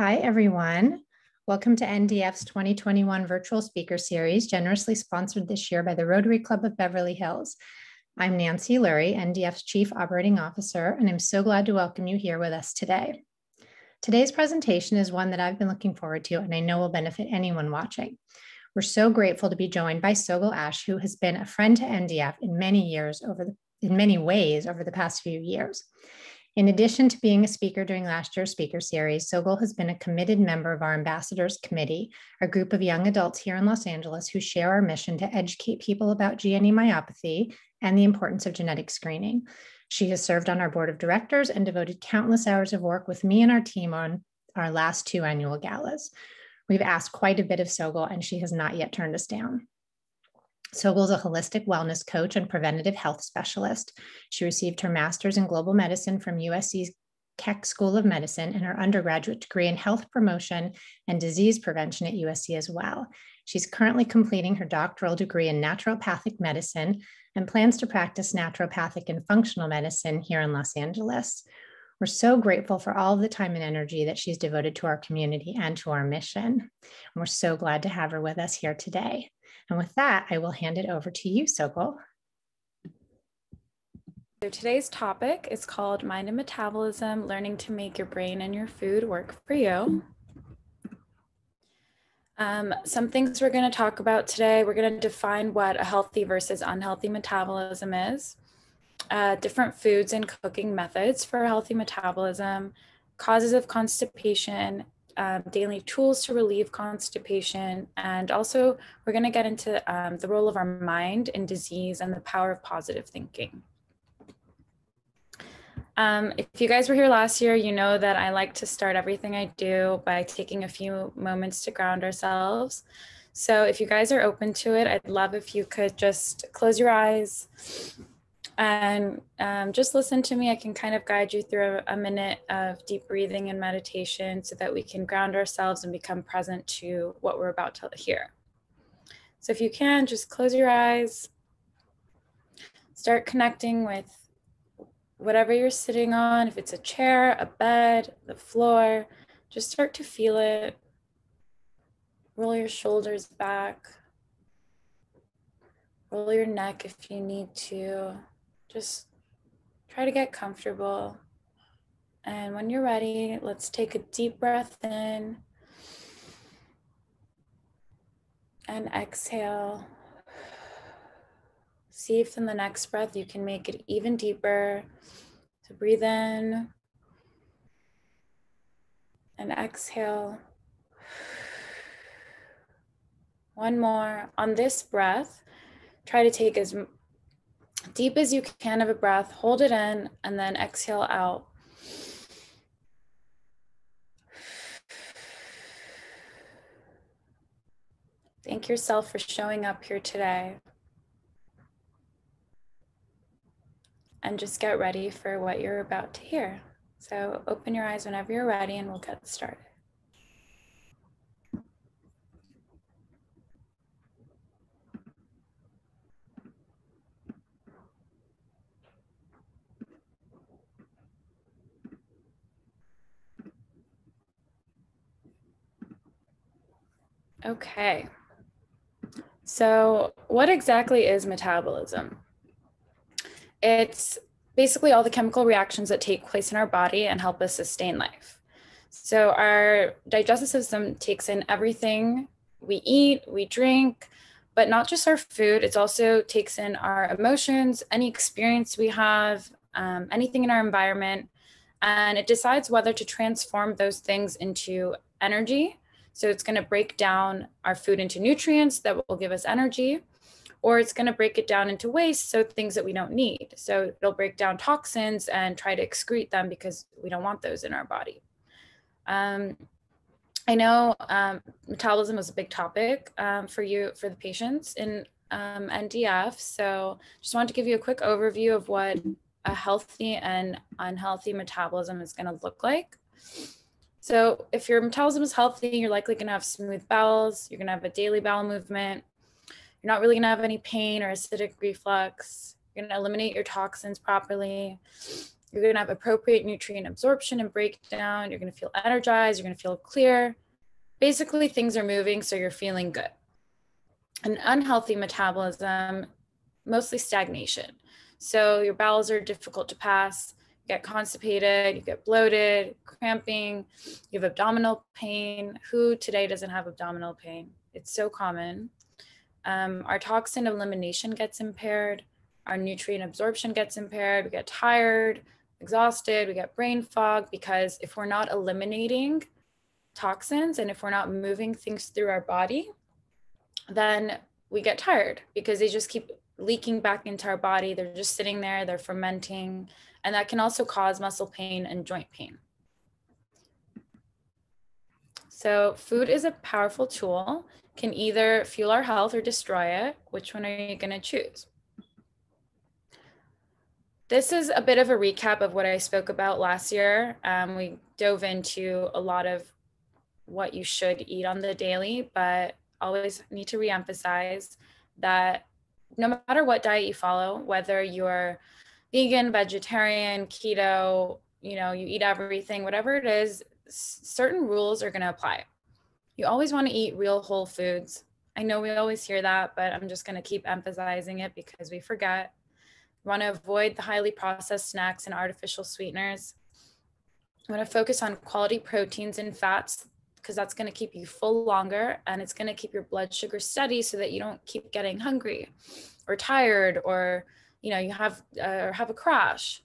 Hi, everyone. Welcome to NDF's 2021 Virtual Speaker Series, generously sponsored this year by the Rotary Club of Beverly Hills. I'm Nancy Lurie, NDF's Chief Operating Officer, and I'm so glad to welcome you here with us today. Today's presentation is one that I've been looking forward to, and I know will benefit anyone watching. We're so grateful to be joined by Sogol Ash, who has been a friend to NDF in many years over the, in many ways over the past few years. In addition to being a speaker during last year's speaker series, Sogol has been a committed member of our Ambassadors Committee, a group of young adults here in Los Angeles who share our mission to educate people about GNE myopathy and the importance of genetic screening. She has served on our board of directors and devoted countless hours of work with me and our team on our last two annual galas. We've asked quite a bit of Sogol, and she has not yet turned us down. Sogol is a holistic wellness coach and preventative health specialist. She received her master's in global medicine from USC's Keck School of Medicine and her undergraduate degree in health promotion and disease prevention at USC as well. She's currently completing her doctoral degree in naturopathic medicine and plans to practice naturopathic and functional medicine here in Los Angeles. We're so grateful for all the time and energy that she's devoted to our community and to our mission. And we're so glad to have her with us here today. And with that, I will hand it over to you, Sogol. So today's topic is called Mind and Metabolism, Learning to Make Your Brain and Your Food Work for You. Um, some things we're going to talk about today. We're going to define what a healthy versus unhealthy metabolism is, uh, different foods and cooking methods for a healthy metabolism, causes of constipation, um, daily tools to relieve constipation. And also, we're going to get into um, the role of our mind in disease and the power of positive thinking. Um, if you guys were here last year, you know that I like to start everything I do by taking a few moments to ground ourselves. So if you guys are open to it, I'd love if you could just close your eyes, and um, just listen to me. I can kind of guide you through a, a minute of deep breathing and meditation so that we can ground ourselves and become present to what we're about to hear. So if you can, just close your eyes, start connecting with whatever you're sitting on, if it's a chair, a bed, the floor, just start to feel it. Roll your shoulders back. Roll your neck if you need to. Just try to get comfortable. And when you're ready, let's take a deep breath in and exhale. See if in the next breath you can make it even deeper. So breathe in and exhale. One more. On this breath, try to take as deep as you can of a breath, hold it in, and then exhale out. Thank yourself for showing up here today. And just get ready for what you're about to hear. So open your eyes whenever you're ready, and we'll get started. Okay. So, what exactly is metabolism? It's basically all the chemical reactions that take place in our body and help us sustain life. So, our digestive system takes in everything we eat, we drink, but not just our food, it also takes in our emotions, any experience we have, um, anything in our environment, and it decides whether to transform those things into energy so it's going to break down our food into nutrients that will give us energy, or it's going to break it down into waste, so things that we don't need. So it'll break down toxins and try to excrete them because we don't want those in our body. Um, I know um, metabolism was a big topic um, for you, for the patients in um, NDF. So just wanted to give you a quick overview of what a healthy and unhealthy metabolism is going to look like. So if your metabolism is healthy, you're likely going to have smooth bowels. You're going to have a daily bowel movement. You're not really going to have any pain or acidic reflux. You're going to eliminate your toxins properly. You're going to have appropriate nutrient absorption and breakdown. You're going to feel energized. You're going to feel clear. Basically, things are moving, so you're feeling good. An unhealthy metabolism, mostly stagnation. So your bowels are difficult to pass, get constipated, you get bloated, cramping, you have abdominal pain. Who today doesn't have abdominal pain? It's so common. Um, our toxin elimination gets impaired, our nutrient absorption gets impaired, we get tired, exhausted, we get brain fog because if we're not eliminating toxins and if we're not moving things through our body, then we get tired because they just keep leaking back into our body. They're just sitting there, they're fermenting, and that can also cause muscle pain and joint pain. So, food is a powerful tool, can either fuel our health or destroy it. Which one are you going to choose? This is a bit of a recap of what I spoke about last year. Um, we dove into a lot of what you should eat on the daily, but always need to reemphasize that no matter what diet you follow, whether you're vegan, vegetarian, keto, you know, you eat everything, whatever it is, certain rules are going to apply. You always want to eat real whole foods. I know we always hear that, but I'm just going to keep emphasizing it because we forget. You want to avoid the highly processed snacks and artificial sweeteners. Want to focus on quality proteins and fats because that's going to keep you full longer and it's going to keep your blood sugar steady so that you don't keep getting hungry or tired or you know you have uh, or have a crash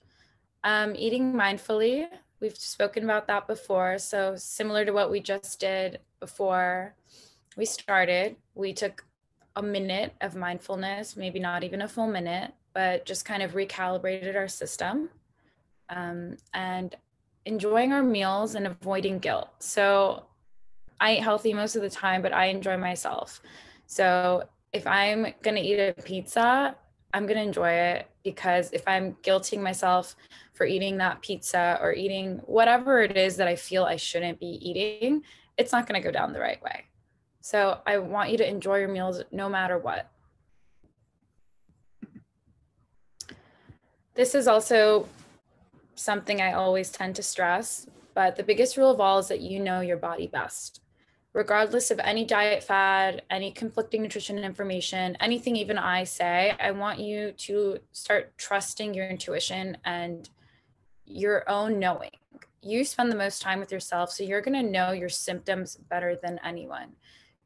um, eating mindfully we've spoken about that before so similar to what we just did before we started we took a minute of mindfulness maybe not even a full minute but just kind of recalibrated our system um, and enjoying our meals and avoiding guilt. So I eat healthy most of the time, but I enjoy myself. So if I'm going to eat a pizza, I'm going to enjoy it because if I'm guilting myself for eating that pizza or eating whatever it is that I feel I shouldn't be eating, it's not going to go down the right way. So I want you to enjoy your meals no matter what. This is also something I always tend to stress, but the biggest rule of all is that you know your body best. Regardless of any diet fad, any conflicting nutrition information, anything even I say, I want you to start trusting your intuition and your own knowing. You spend the most time with yourself, so you're going to know your symptoms better than anyone.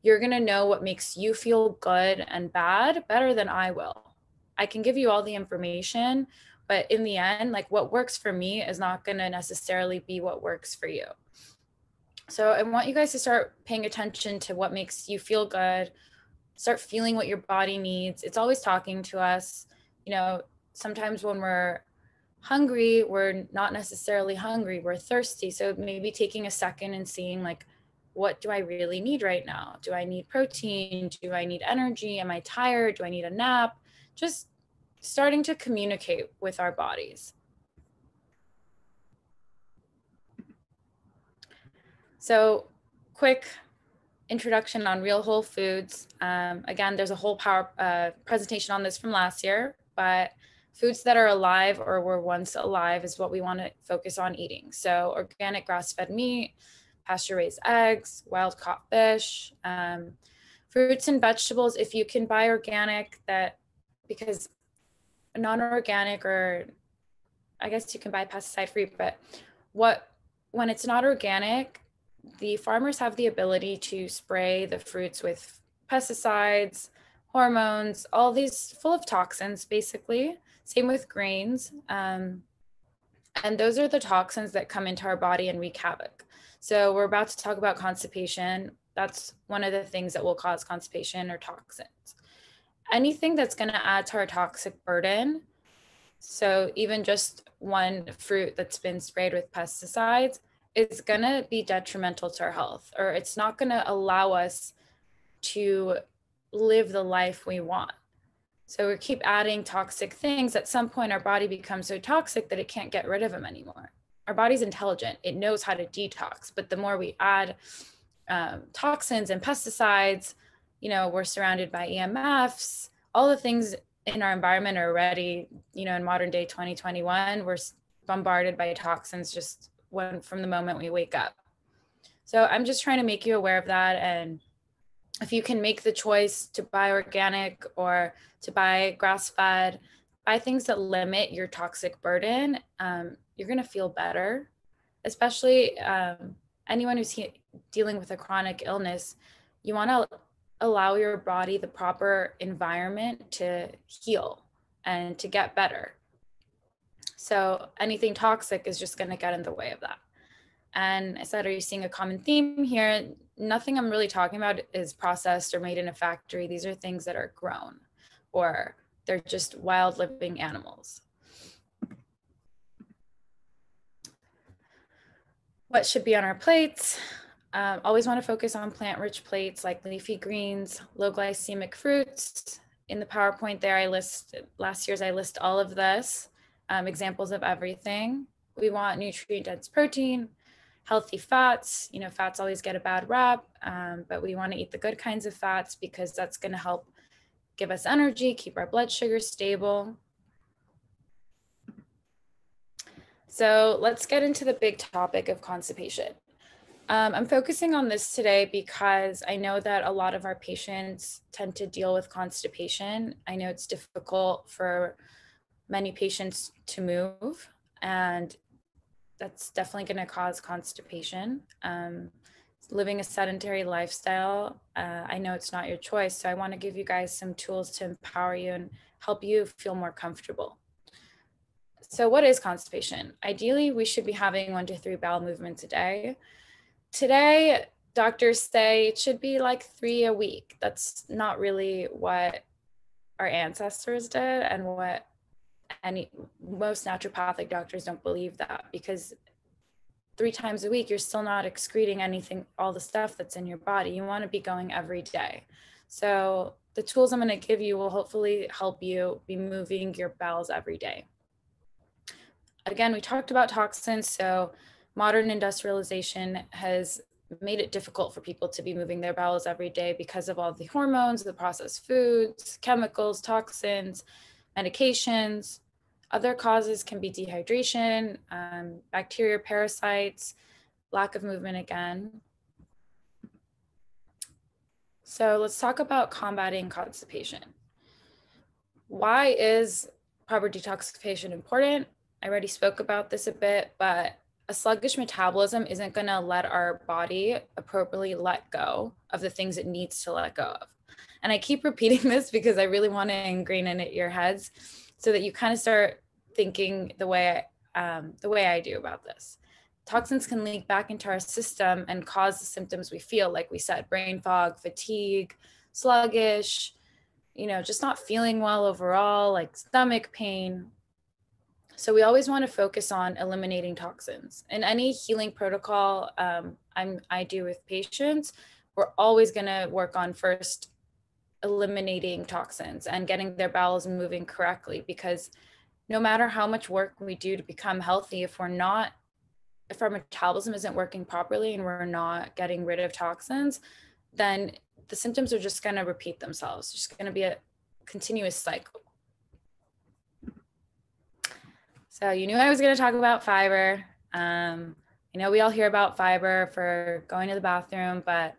You're going to know what makes you feel good and bad better than I will. I can give you all the information, but in the end like what works for me is not going to necessarily be what works for you so i want you guys to start paying attention to what makes you feel good. Start feeling what your body needs. It's always talking to us. You know sometimes when we're hungry we're not necessarily hungry. We're thirsty. So maybe taking a second and seeing like what do i really need right now? Do i need protein? Do i need energy? Am i tired? Do i need a nap? Just starting to communicate with our bodies. So, quick introduction on real whole foods. Um, again, there's a whole power uh, presentation on this from last year, but foods that are alive or were once alive is what we want to focus on eating. So, organic grass fed meat, pasture raised eggs, wild caught fish, um, fruits and vegetables. If you can buy organic, that because non-organic or I guess you can buy pesticide free, but what when it's not organic, the farmers have the ability to spray the fruits with pesticides, hormones, all these full of toxins, basically. Same with grains. Um, and those are the toxins that come into our body and wreak havoc. So we're about to talk about constipation. That's one of the things that will cause constipation or toxins anything that's going to add to our toxic burden. So, even just one fruit that's been sprayed with pesticides is going to be detrimental to our health, or it's not going to allow us to live the life we want. So, we keep adding toxic things. At some point, our body becomes so toxic that it can't get rid of them anymore. Our body's intelligent, it knows how to detox, but the more we add um, toxins and pesticides, you know, we're surrounded by EMFs, all the things in our environment are already, you know, in modern day 2021, we're bombarded by toxins just when from the moment we wake up. So I'm just trying to make you aware of that. And if you can make the choice to buy organic or to buy grass fed, buy things that limit your toxic burden, um, you're going to feel better. Especially um, anyone who's he- dealing with a chronic illness, you want to allow your body the proper environment to heal and to get better. So anything toxic is just going to get in the way of that. And I said, Are you seeing a common theme here? Nothing I'm really talking about is processed or made in a factory. These are things that are grown or they're just wild living animals. What should be on our plates? Um, always want to focus on plant rich plates like leafy greens, low glycemic fruits. In the PowerPoint there, I list last year's, I list all of this, um, examples of everything. We want nutrient dense protein, healthy fats. You know, fats always get a bad rap, um, but we want to eat the good kinds of fats because that's going to help give us energy, keep our blood sugar stable. So let's get into the big topic of constipation. Um, I'm focusing on this today because I know that a lot of our patients tend to deal with constipation. I know it's difficult for many patients to move, and that's definitely going to cause constipation. Um, living a sedentary lifestyle, uh, I know it's not your choice. So I want to give you guys some tools to empower you and help you feel more comfortable. So, what is constipation? Ideally, we should be having one to three bowel movements a day today doctors say it should be like three a week that's not really what our ancestors did and what any most naturopathic doctors don't believe that because three times a week you're still not excreting anything all the stuff that's in your body. You want to be going every day. So the tools i'm going to give you will hopefully help you be moving your bowels every day. Again we talked about toxins so modern industrialization has made it difficult for people to be moving their bowels every day because of all the hormones, the processed foods, chemicals, toxins, medications. Other causes can be dehydration, um, bacteria, parasites, lack of movement again. So let's talk about combating constipation. Why is proper detoxification important? I already spoke about this a bit, but a sluggish metabolism isn't going to let our body appropriately let go of the things it needs to let go of. And I keep repeating this because I really want to ingrain in it your heads so that you kind of start thinking the way um, the way I do about this. Toxins can leak back into our system and cause the symptoms we feel, like we said, brain fog, fatigue, sluggish, you know, just not feeling well overall, like stomach pain, so we always want to focus on eliminating toxins. In any healing protocol um, I'm, I do with patients, we're always going to work on first eliminating toxins and getting their bowels moving correctly because no matter how much work we do to become healthy, if we're not, if our metabolism isn't working properly and we're not getting rid of toxins, then the symptoms are just going to repeat themselves. It's just going to be a continuous cycle. So you knew I was going to talk about fiber. Um, you know, we all hear about fiber for going to the bathroom, but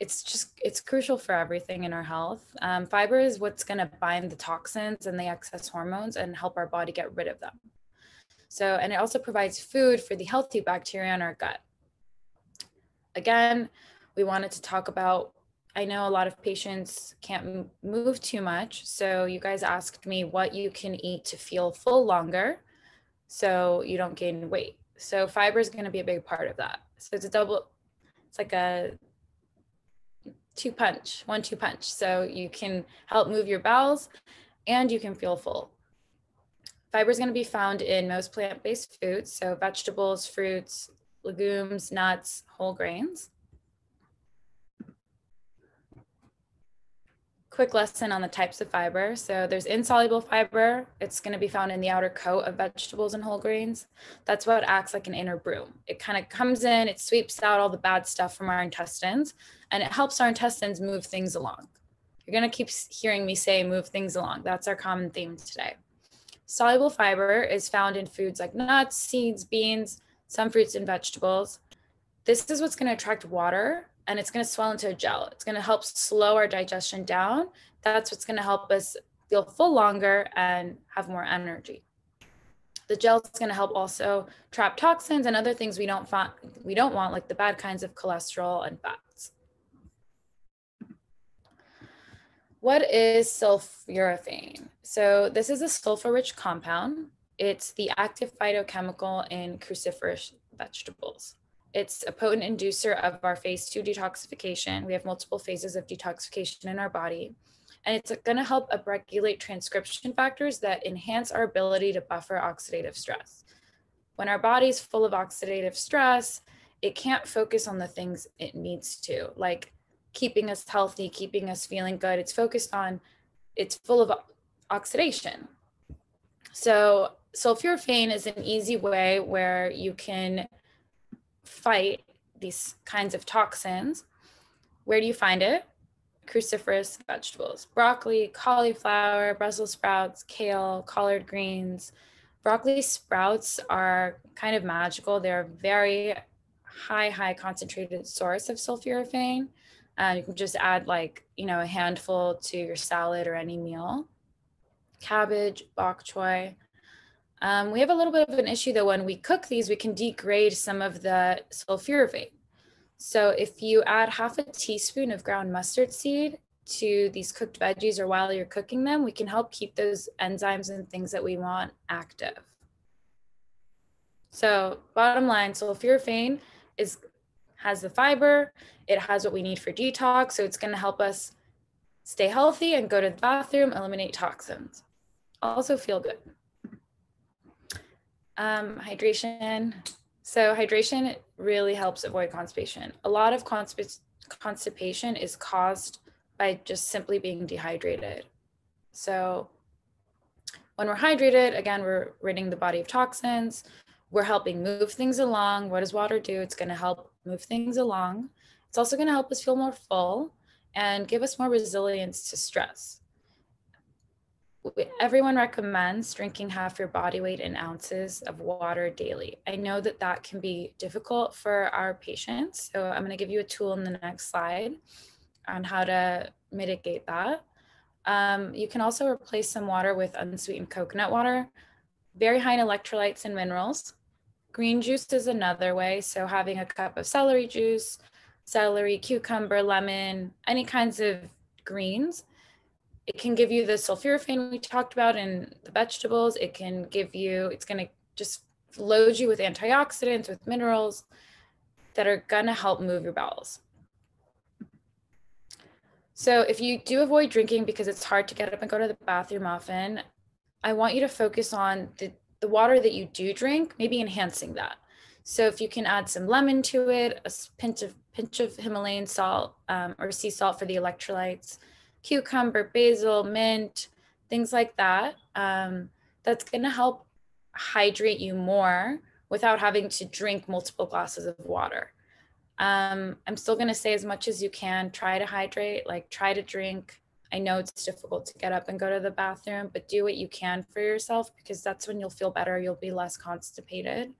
it's just it's crucial for everything in our health. Um, fiber is what's going to bind the toxins and the excess hormones and help our body get rid of them. So, and it also provides food for the healthy bacteria in our gut. Again, we wanted to talk about. I know a lot of patients can't move too much, so you guys asked me what you can eat to feel full longer so you don't gain weight. So fiber is going to be a big part of that. So it's a double, it's like a two punch, one two punch. So you can help move your bowels and you can feel full. Fiber is going to be found in most plant based foods, so vegetables, fruits, legumes, nuts, whole grains. Quick lesson on the types of fiber. So there's insoluble fiber. It's going to be found in the outer coat of vegetables and whole grains. That's what acts like an inner broom. It kind of comes in, it sweeps out all the bad stuff from our intestines, and it helps our intestines move things along. You're going to keep hearing me say move things along. That's our common theme today. Soluble fiber is found in foods like nuts, seeds, beans, some fruits and vegetables. This is what's going to attract water and it's going to swell into a gel. It's going to help slow our digestion down. That's what's going to help us feel full longer and have more energy. The gel is going to help also trap toxins and other things we don't find, we don't want, like the bad kinds of cholesterol and fats. What is sulforaphane? So this is a sulfur-rich compound. It's the active phytochemical in cruciferous vegetables. It's a potent inducer of our phase two detoxification. We have multiple phases of detoxification in our body. And it's going to help upregulate transcription factors that enhance our ability to buffer oxidative stress. When our body's full of oxidative stress, it can't focus on the things it needs to, like keeping us healthy, keeping us feeling good. It's focused on, it's full of oxidation. So, sulforaphane is an easy way where you can fight these kinds of toxins. Where do you find it? Cruciferous vegetables, broccoli, cauliflower, Brussels sprouts, kale, collard greens. Broccoli sprouts are kind of magical. They're a very high, high concentrated source of sulforaphane. Uh, you can just add like, you know, a handful to your salad or any meal. Cabbage, bok choy, um, we have a little bit of an issue though, when we cook these, we can degrade some of the sulforaphane. So if you add half a teaspoon of ground mustard seed to these cooked veggies or while you're cooking them, we can help keep those enzymes and things that we want active. So bottom line, sulforaphane is has the fiber, it has what we need for detox, so it's going to help us stay healthy and go to the bathroom, eliminate toxins. Also feel good. Um, hydration. So hydration really helps avoid constipation. A lot of constip- constipation is caused by just simply being dehydrated. So when we're hydrated, again, we're ridding the body of toxins. We're helping move things along. What does water do? It's going to help move things along. It's also going to help us feel more full and give us more resilience to stress everyone recommends drinking half your body weight in ounces of water daily. I know that that can be difficult for our patients. So I'm going to give you a tool in the next slide on how to mitigate that. Um, you can also replace some water with unsweetened coconut water, very high in electrolytes and minerals. Green juice is another way. So having a cup of celery juice, celery, cucumber, lemon, any kinds of greens it can give you the sulforaphane we talked about in the vegetables. It can give you, it's going to just load you with antioxidants, with minerals that are going to help move your bowels. So if you do avoid drinking because it's hard to get up and go to the bathroom often, I want you to focus on the, the water that you do drink, maybe enhancing that. So if you can add some lemon to it, a pinch of pinch of Himalayan salt um, or sea salt for the electrolytes, cucumber, basil, mint, things like that. Um, that's going to help hydrate you more without having to drink multiple glasses of water. Um, I'm still going to say as much as you can, try to hydrate, like try to drink. I know it's difficult to get up and go to the bathroom, but do what you can for yourself because that's when you'll feel better. You'll be less constipated.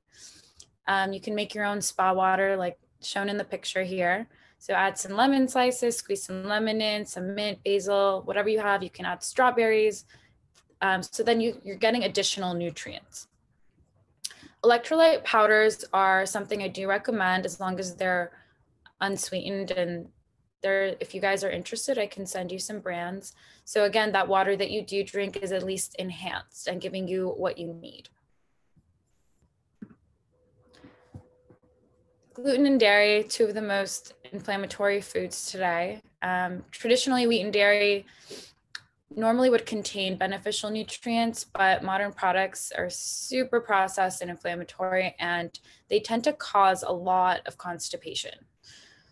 Um, you can make your own spa water, like shown in the picture here. So add some lemon slices, squeeze some lemon in, some mint, basil, whatever you have. You can add strawberries. Um, so then you, you're getting additional nutrients. Electrolyte powders are something I do recommend as long as they're unsweetened and they're, if you guys are interested, I can send you some brands. So again, that water that you do drink is at least enhanced and giving you what you need. Gluten and dairy, two of the most inflammatory foods today. Um, traditionally, wheat and dairy normally would contain beneficial nutrients, but modern products are super processed and inflammatory, and they tend to cause a lot of constipation.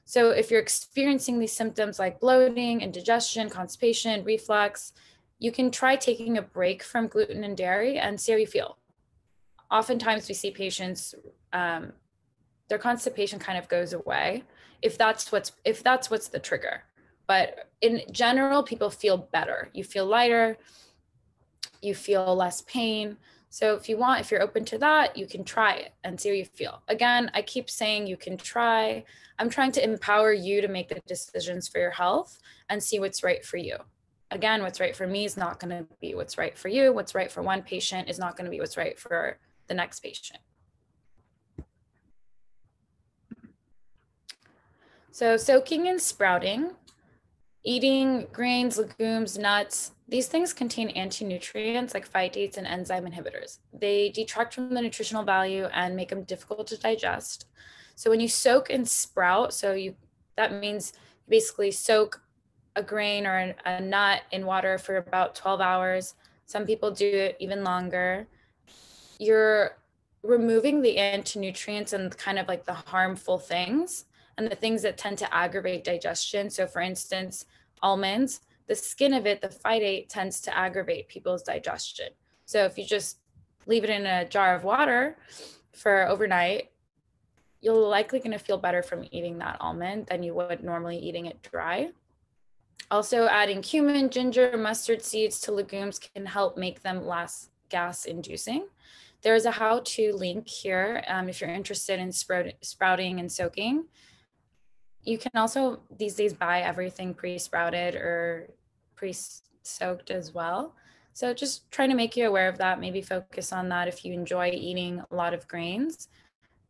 So, if you're experiencing these symptoms like bloating, indigestion, constipation, reflux, you can try taking a break from gluten and dairy and see how you feel. Oftentimes, we see patients um, their constipation kind of goes away if that's what's if that's what's the trigger but in general people feel better you feel lighter you feel less pain. So if you want, if you're open to that, you can try it and see how you feel. Again, I keep saying you can try. I'm trying to empower you to make the decisions for your health and see what's right for you. Again, what's right for me is not going to be what's right for you. What's right for one patient is not going to be what's right for the next patient. So soaking and sprouting, eating grains, legumes, nuts, these things contain anti-nutrients like phytates and enzyme inhibitors. They detract from the nutritional value and make them difficult to digest. So when you soak and sprout, so you that means basically soak a grain or a, nut in water for about 12 hours. Some people do it even longer. You're removing the anti-nutrients and kind of like the harmful things and the things that tend to aggravate digestion. So for instance, almonds, the skin of it, the phytate tends to aggravate people's digestion. So if you just leave it in a jar of water for overnight, you're likely going to feel better from eating that almond than you would normally eating it dry. Also, adding cumin, ginger, mustard seeds to legumes can help make them less gas inducing. There's a how to link here um, if you're interested in sprout, sprouting and soaking you can also these days buy everything pre-sprouted or pre-soaked as well. So just trying to make you aware of that, maybe focus on that if you enjoy eating a lot of grains.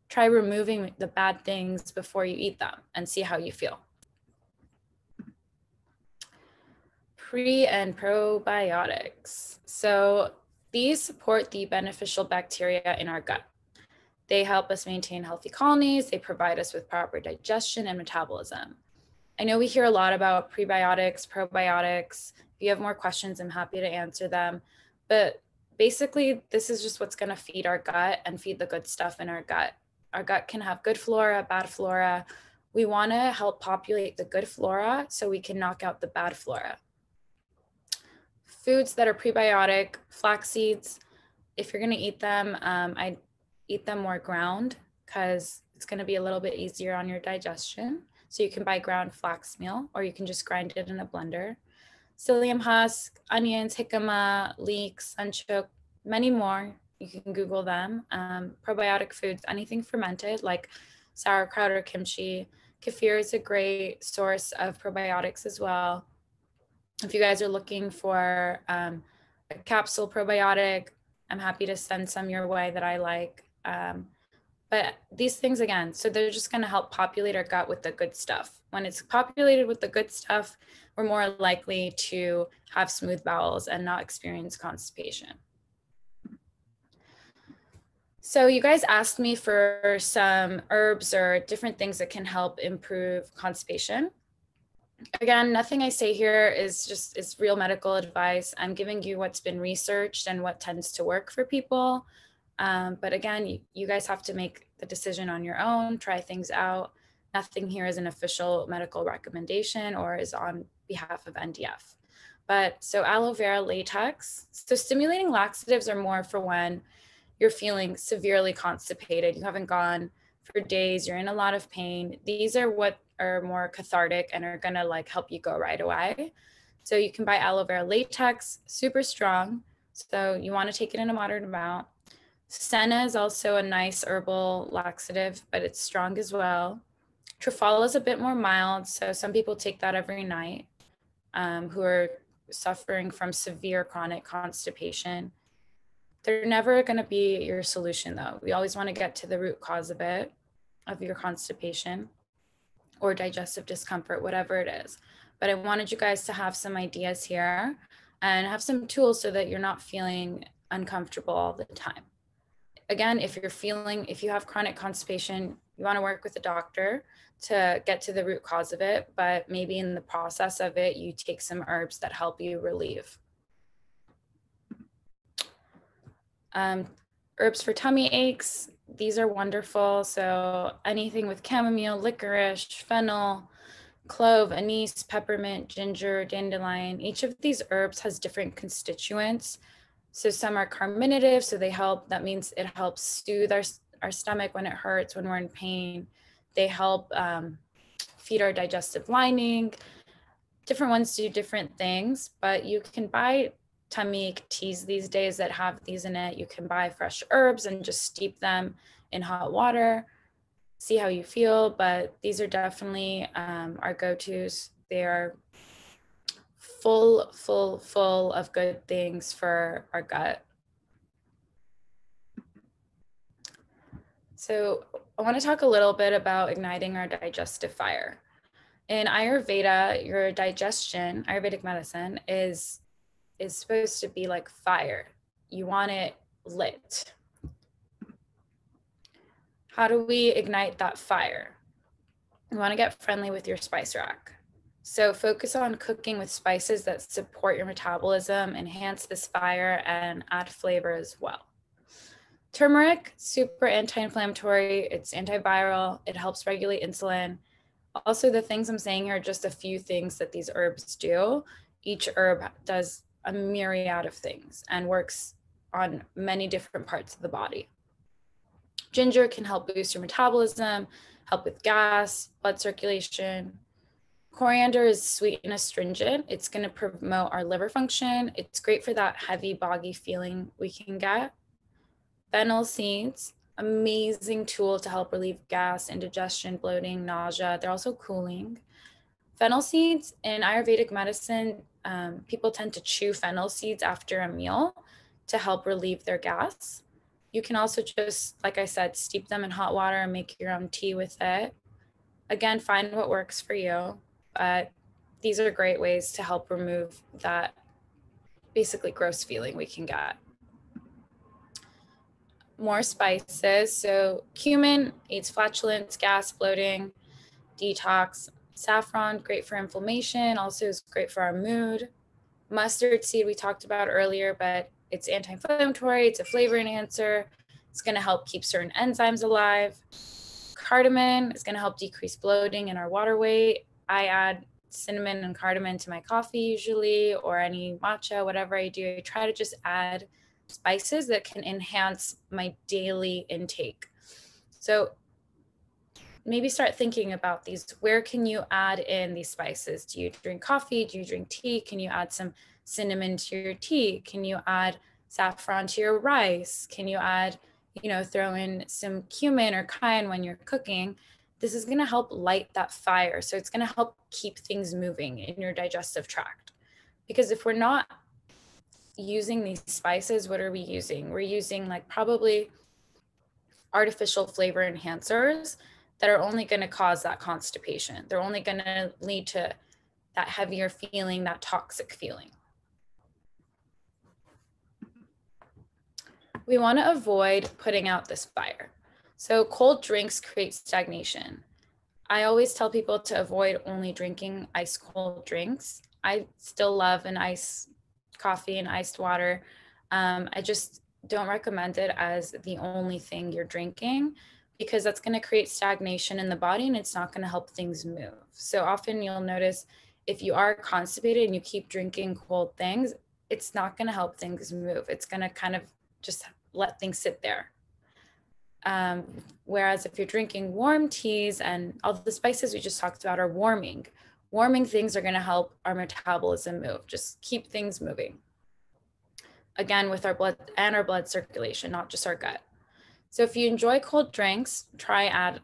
Try removing the bad things before you eat them and see how you feel. Pre and probiotics. So these support the beneficial bacteria in our gut. They help us maintain healthy colonies. They provide us with proper digestion and metabolism. I know we hear a lot about prebiotics, probiotics. If you have more questions, I'm happy to answer them. But basically, this is just what's going to feed our gut and feed the good stuff in our gut. Our gut can have good flora, bad flora. We want to help populate the good flora so we can knock out the bad flora. Foods that are prebiotic, flax seeds, if you're going to eat them, um, I eat them more ground because it's going to be a little bit easier on your digestion. So you can buy ground flax meal or you can just grind it in a blender. Psyllium husk, onions, jicama, leeks, sunchoke, many more. You can Google them. Um, probiotic foods, anything fermented like sauerkraut or kimchi. Kefir is a great source of probiotics as well. If you guys are looking for um, a capsule probiotic, I'm happy to send some your way that I like. Um, but these things again, so they're just going to help populate our gut with the good stuff. When it's populated with the good stuff, we're more likely to have smooth bowels and not experience constipation. So you guys asked me for some herbs or different things that can help improve constipation. Again, nothing I say here is just is real medical advice. I'm giving you what's been researched and what tends to work for people. Um, but again, you, you guys have to make the decision on your own, try things out. Nothing here is an official medical recommendation or is on behalf of NDF. But so aloe vera latex. So stimulating laxatives are more for when you're feeling severely constipated. You haven't gone for days, you're in a lot of pain. These are what are more cathartic and are gonna like help you go right away. So you can buy aloe vera latex, super strong. So you wanna take it in a moderate amount. Senna is also a nice herbal laxative, but it's strong as well. Triphala is a bit more mild, so some people take that every night um, who are suffering from severe chronic constipation. They're never going to be your solution, though. We always want to get to the root cause of it, of your constipation or digestive discomfort, whatever it is. But I wanted you guys to have some ideas here and have some tools so that you're not feeling uncomfortable all the time again, if you're feeling, if you have chronic constipation, you want to work with a doctor to get to the root cause of it, but maybe in the process of it, you take some herbs that help you relieve. Um, herbs for tummy aches, these are wonderful. So anything with chamomile, licorice, fennel, clove, anise, peppermint, ginger, dandelion, each of these herbs has different constituents so some are carminative, so they help. That means it helps soothe our, our stomach when it hurts, when we're in pain. They help um, feed our digestive lining. Different ones do different things, but you can buy tummy teas these days that have these in it. You can buy fresh herbs and just steep them in hot water. See how you feel, but these are definitely um, our go tos. They are full, full, full of good things for our gut. So, I want to talk a little bit about igniting our digestive fire. In Ayurveda, your digestion, Ayurvedic medicine, is is supposed to be like fire. You want it lit. How do we ignite that fire? You want to get friendly with your spice rack. So focus on cooking with spices that support your metabolism, enhance this fire, and add flavor as well. Turmeric, super anti-inflammatory, it's antiviral, it helps regulate insulin. Also, the things I'm saying here are just a few things that these herbs do. Each herb does a myriad of things and works on many different parts of the body. Ginger can help boost your metabolism, help with gas, blood circulation. Coriander is sweet and astringent. It's going to promote our liver function. It's great for that heavy, boggy feeling we can get. Fennel seeds, amazing tool to help relieve gas, indigestion, bloating, nausea. They're also cooling. Fennel seeds in Ayurvedic medicine um, people tend to chew fennel seeds after a meal to help relieve their gas. You can also just, like I said, steep them in hot water and make your own tea with it. Again, find what works for you, but these are great ways to help remove that basically gross feeling we can get. More spices. So, cumin aids flatulence, gas, bloating, detox. Saffron, great for inflammation, also is great for our mood. Mustard seed, we talked about earlier, but it's anti inflammatory, it's a flavor enhancer, it's going to help keep certain enzymes alive. Cardamom is going to help decrease bloating in our water weight. I add cinnamon and cardamom to my coffee usually, or any matcha, whatever I do. I try to just add spices that can enhance my daily intake. So maybe start thinking about these. Where can you add in these spices? Do you drink coffee? Do you drink tea? Can you add some cinnamon to your tea? Can you add saffron to your rice? Can you add, you know, throw in some cumin or cayenne when you're cooking? This is going to help light that fire. So it's going to help keep things moving in your digestive tract. Because if we're not using these spices, what are we using? We're using like probably artificial flavor enhancers that are only going to cause that constipation. They're only going to lead to that heavier feeling, that toxic feeling. We want to avoid putting out this fire. So, cold drinks create stagnation. I always tell people to avoid only drinking ice cold drinks. I still love an ice coffee and iced water. Um, I just don't recommend it as the only thing you're drinking because that's going to create stagnation in the body and it's not going to help things move. So often you'll notice if you are constipated and you keep drinking cold things, it's not going to help things move. It's going to kind of just let things sit there. Um, whereas if you're drinking warm teas and all the spices we just talked about are warming, warming things are going to help our metabolism move, just keep things moving. Again, with our blood and our blood circulation, not just our gut. So if you enjoy cold drinks, try add,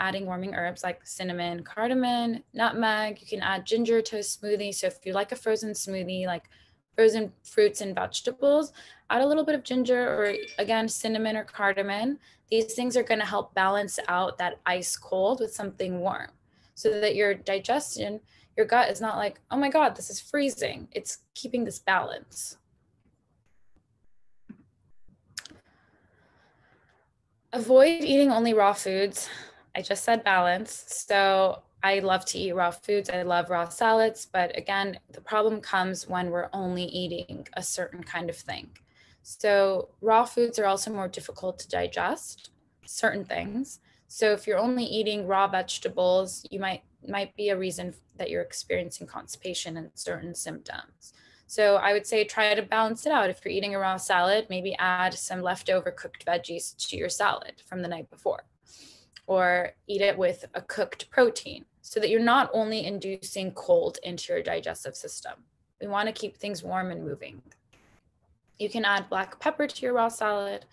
adding warming herbs like cinnamon, cardamom, nutmeg. You can add ginger to a smoothie. So if you like a frozen smoothie, like frozen fruits and vegetables, add a little bit of ginger or again, cinnamon or cardamom. These things are going to help balance out that ice cold with something warm so that your digestion, your gut is not like, oh my God, this is freezing. It's keeping this balance. avoid eating only raw foods. I just said balance. So I love to eat raw foods. I love raw salads. But again, the problem comes when we're only eating a certain kind of thing. So raw foods are also more difficult to digest, certain things. So if you're only eating raw vegetables, you might might be a reason that you're experiencing constipation and certain symptoms. So I would say try to balance it out. If you're eating a raw salad, maybe add some leftover cooked veggies to your salad from the night before, or eat it with a cooked protein so that you're not only inducing cold into your digestive system. We want to keep things warm and moving. You can add black pepper to your raw salad.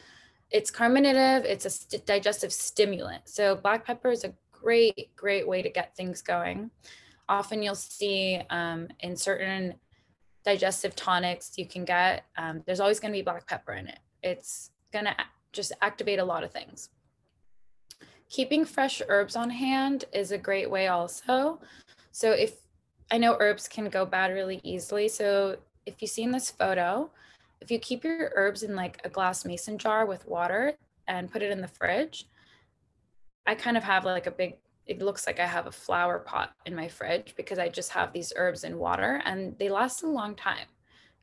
It's carminative, it's a st- digestive stimulant. So, black pepper is a great, great way to get things going. Often you'll see um, in certain digestive tonics you can get, um, there's always going to be black pepper in it. It's going to just activate a lot of things. Keeping fresh herbs on hand is a great way also. So if I know herbs can go bad really easily. So if you see in this photo, if you keep your herbs in like a glass mason jar with water and put it in the fridge, I kind of have like a big it looks like I have a flower pot in my fridge because I just have these herbs and water and they last a long time.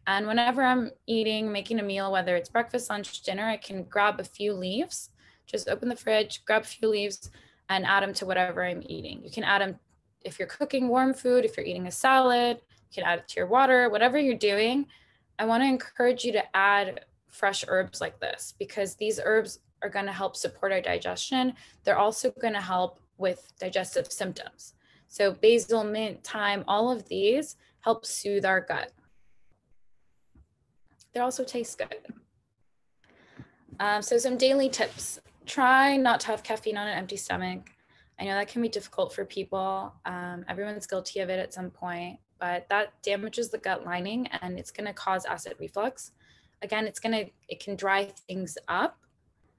And whenever I'm eating, making a meal, whether it's breakfast, lunch, dinner, I can grab a few leaves, just open the fridge, grab a few leaves, and add them to whatever I'm eating. You can add them if you're cooking warm food, if you're eating a salad, you can add it to your water, whatever you're doing. I want to encourage you to add fresh herbs like this because these herbs are going to help support our digestion. They're also going to help with digestive symptoms. So, basil, mint, thyme, all of these help soothe our gut. They also taste good. Um, so, some daily tips try not to have caffeine on an empty stomach. I know that can be difficult for people. Um, everyone's guilty of it at some point, but that damages the gut lining and it's going to cause acid reflux. Again, it's going to, it can dry things up.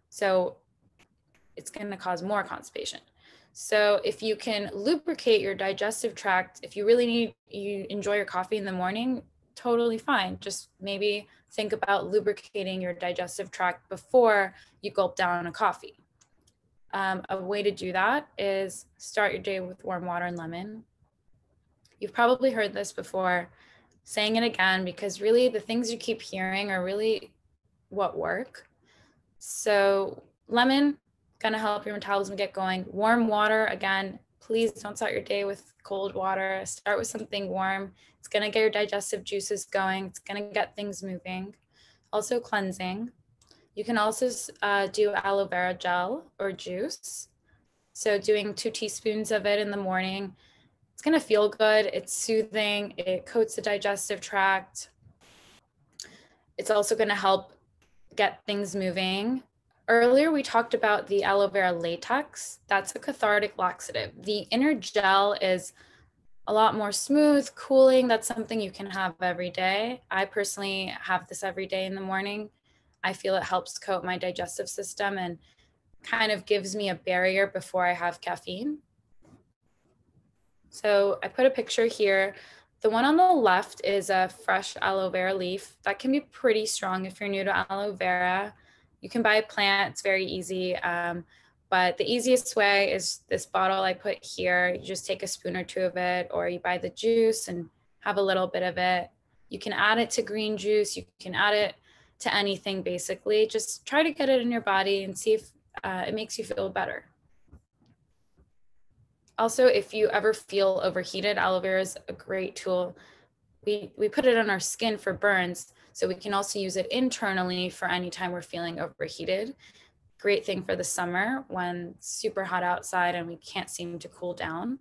So, it's going to cause more constipation. So if you can lubricate your digestive tract, if you really need, you enjoy your coffee in the morning, totally fine. Just maybe think about lubricating your digestive tract before you gulp down a coffee. Um, a way to do that is start your day with warm water and lemon. You've probably heard this before, saying it again because really the things you keep hearing are really what work. So, lemon, to help your metabolism get going. Warm water, again, please don't start your day with cold water. Start with something warm. It's to get your digestive juices going, it's to get things moving. Also, cleansing. You can also uh, do aloe vera gel or juice. So, doing two teaspoons of it in the morning, it's going to feel good. It's soothing, it coats the digestive tract. It's also going to help get things moving Earlier, we talked about the aloe vera latex. That's a cathartic laxative. The inner gel is a lot more smooth, cooling. That's something you can have every day. I personally have this every day in the morning. I feel it helps coat my digestive system and kind of gives me a barrier before I have caffeine. So I put a picture here. The one on the left is a fresh aloe vera leaf. That can be pretty strong if you're new to aloe vera you can buy a plant, it's very easy. Um, but the easiest way is this bottle I put here. You just take a spoon or two of it, or you buy the juice and have a little bit of it. You can add it to green juice, you can add it to anything basically. Just try to get it in your body and see if uh, it makes you feel better. Also, if you ever feel overheated, aloe vera is a great tool. We, we put it on our skin for burns, so we can also use it internally for any time we're feeling overheated. Great thing for the summer when super hot outside and we can't seem to cool down.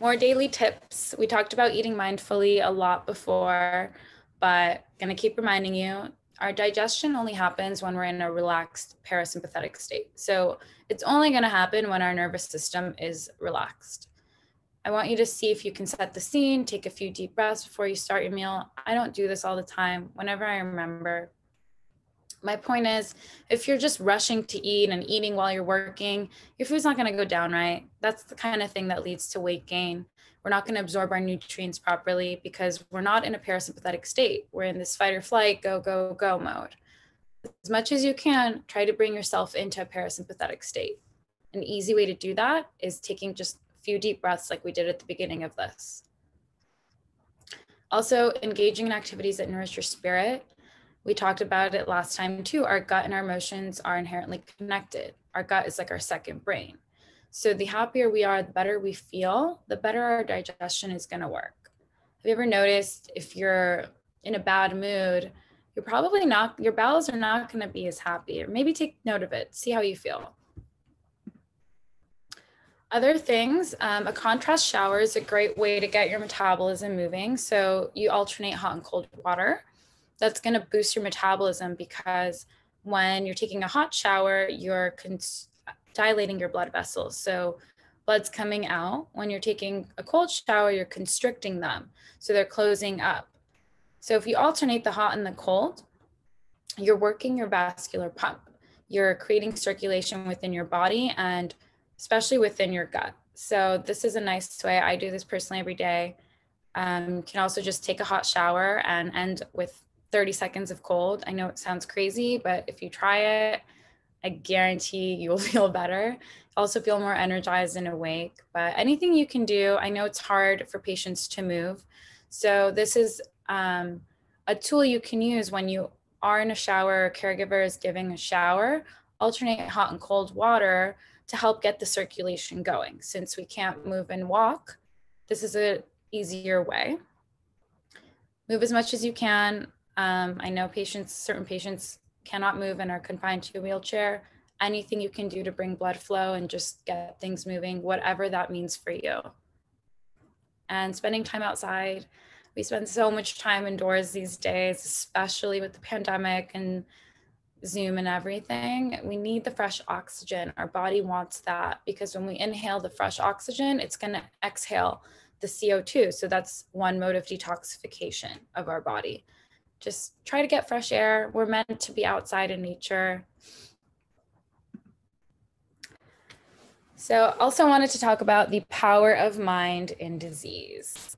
More daily tips. We talked about eating mindfully a lot before, but gonna keep reminding you, our digestion only happens when we're in a relaxed parasympathetic state. So it's only gonna happen when our nervous system is relaxed. I want you to see if you can set the scene, take a few deep breaths before you start your meal. I don't do this all the time, whenever I remember. My point is, if you're just rushing to eat and eating while you're working, your food's not going to go down right. That's the kind of thing that leads to weight gain. We're not going to absorb our nutrients properly because we're not in a parasympathetic state. We're in this fight or flight, go, go, go mode. As much as you can, try to bring yourself into a parasympathetic state. An easy way to do that is taking just a few deep breaths like we did at the beginning of this. Also, engaging in activities that nourish your spirit. We talked about it last time too. Our gut and our emotions are inherently connected. Our gut is like our second brain. So, the happier we are, the better we feel, the better our digestion is going to work. Have you ever noticed if you're in a bad mood, you're probably not, your bowels are not going to be as happy, or maybe take note of it, see how you feel. Other things, um, a contrast shower is a great way to get your metabolism moving. So you alternate hot and cold water. That's going to boost your metabolism because when you're taking a hot shower, you're dilating your blood vessels. So blood's coming out. When you're taking a cold shower, you're constricting them. So they're closing up. So if you alternate the hot and the cold, you're working your vascular pump. You're creating circulation within your body and especially within your gut. So this is a nice way. I do this personally every day. Um, you can also just take a hot shower and end with 30 seconds of cold. I know it sounds crazy, but if you try it, I guarantee you will feel better. Also feel more energized and awake. But anything you can do, I know it's hard for patients to move. So this is um, a tool you can use when you are in a shower, caregiver is giving a shower, alternate hot and cold water to help get the circulation going. Since we can't move and walk, this is an easier way. Move as much as you can. Um, I know patients, certain patients cannot move and are confined to a wheelchair. Anything you can do to bring blood flow and just get things moving, whatever that means for you. And spending time outside. We spend so much time indoors these days, especially with the pandemic and Zoom and everything, we need the fresh oxygen. Our body wants that because when we inhale the fresh oxygen, it's going to exhale the CO2. So that's one mode of detoxification of our body. Just try to get fresh air. We're meant to be outside in nature. So, also wanted to talk about the power of mind in disease.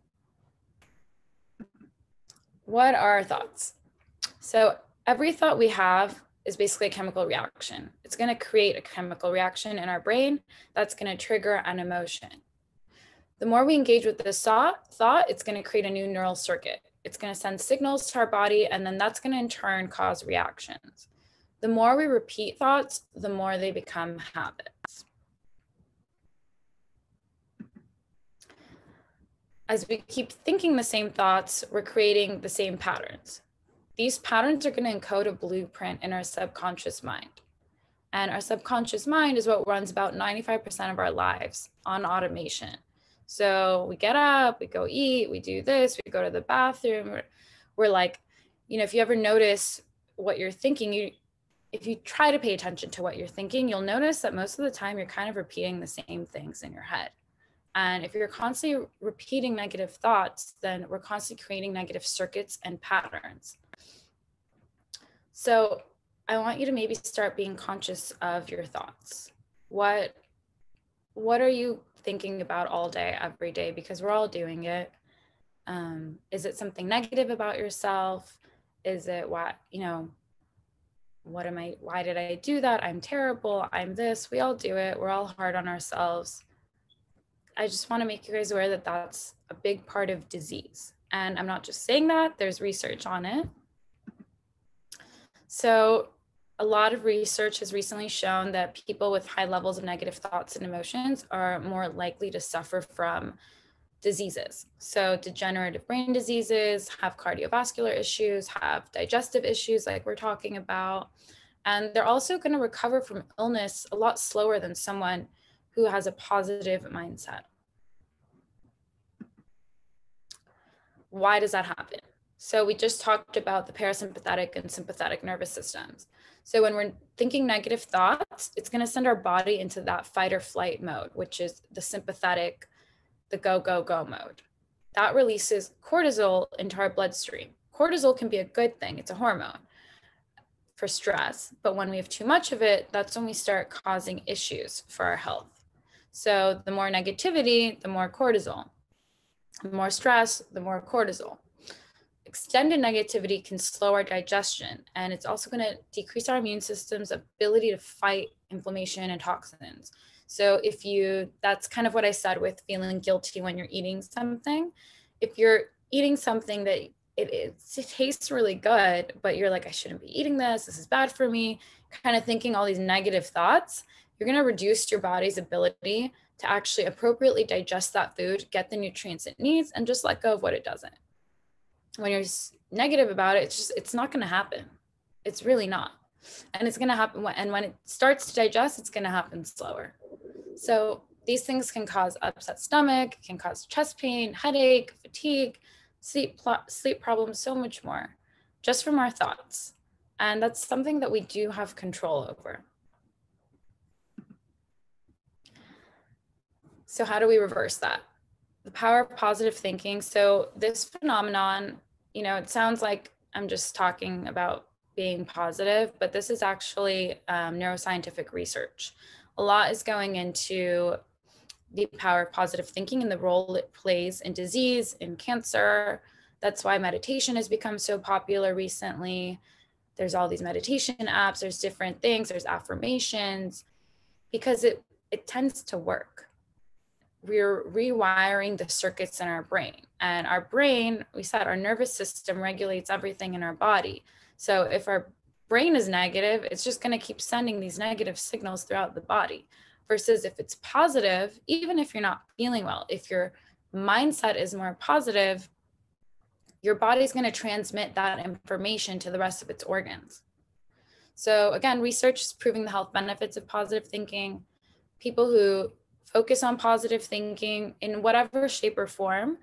What are our thoughts? So, every thought we have is basically a chemical reaction. It's going to create a chemical reaction in our brain that's going to trigger an emotion. The more we engage with this thought, thought it's going to create a new neural circuit. It's going to send signals to our body, and then that's going to in turn cause reactions. The more we repeat thoughts, the more they become habits. As we keep thinking the same thoughts, we're creating the same patterns. These patterns are going to encode a blueprint in our subconscious mind. And our subconscious mind is what runs about 95% of our lives on automation. So we get up, we go eat, we do this, we go to the bathroom. We're, we're like, you know, if you ever notice what you're thinking, you if you try to pay attention to what you're thinking, you'll notice that most of the time you're kind of repeating the same things in your head. And if you're constantly repeating negative thoughts, then we're constantly creating negative circuits and patterns. So I want you to maybe start being conscious of your thoughts. What what are you thinking about all day, every day? Because we're all doing it. Um, is it something negative about yourself? Is it what, you know, what am I, why did I do that? I'm terrible. I'm this. We all do it. We're all hard on ourselves. I just want to make you guys aware that that's a big part of disease. And I'm not just saying that, there's research on it. So, a lot of research has recently shown that people with high levels of negative thoughts and emotions are more likely to suffer from diseases. So, degenerative brain diseases, have cardiovascular issues, have digestive issues, like we're talking about. And they're also going to recover from illness a lot slower than someone who has a positive mindset. Why does that happen? So we just talked about the parasympathetic and sympathetic nervous systems. So when we're thinking negative thoughts, it's going to send our body into that fight or flight mode, which is the sympathetic, the go, go, go mode. That releases cortisol into our bloodstream. Cortisol can be a good thing, it's a hormone for stress. But when we have too much of it, that's when we start causing issues for our health. So the more negativity, the more cortisol. The more stress, the more cortisol extended negativity can slow our digestion and it's also going to decrease our immune system's ability to fight inflammation and toxins. So if you that's kind of what i said with feeling guilty when you're eating something. If you're eating something that it, it, it tastes really good but you're like i shouldn't be eating this. This is bad for me kind of thinking all these negative thoughts you're going to reduce your body's ability to actually appropriately digest that food get the nutrients it needs and just let go of what it doesn't when you're negative about it, it's just it's not going to happen. It's really not. And it's going to happen when, and when it starts to digest, it's going to happen slower. So these things can cause upset stomach, can cause chest pain, headache, fatigue, sleep, sleep problems, so much more, just from our thoughts. And that's something that we do have control over. So, how do we reverse that? The power of positive thinking. So, this phenomenon, you know, it sounds like I'm just talking about being positive, but this is actually um, neuroscientific research. A lot is going into the power of positive thinking and the role it plays in disease, in cancer. That's why meditation has become so popular recently. There's all these meditation apps, there's different things, there's affirmations, because it, it tends to work. We're rewiring the circuits in our brain. And our brain, we said our nervous system regulates everything in our body. So if our brain is negative, it's just going to keep sending these negative signals throughout the body. Versus if it's positive, even if you're not feeling well, if your mindset is more positive, your body's going to transmit that information to the rest of its organs. So, again, research is proving the health benefits of positive thinking. People who focus on positive thinking in whatever shape or form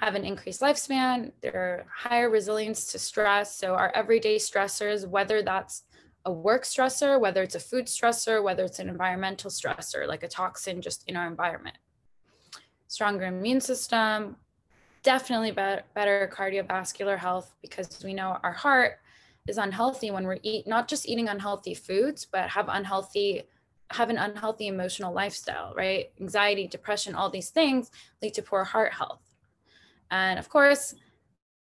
have an increased lifespan, they're higher resilience to stress. So, our everyday stressors, whether that's a work stressor, whether it's a food stressor, whether it's an environmental stressor, like a toxin just in our environment. Stronger immune system, definitely better, better cardiovascular health because we know our heart is unhealthy when we're eat not just eating unhealthy foods, but have unhealthy have an unhealthy emotional lifestyle, right? Anxiety, depression, all these things lead to poor heart health. And of course,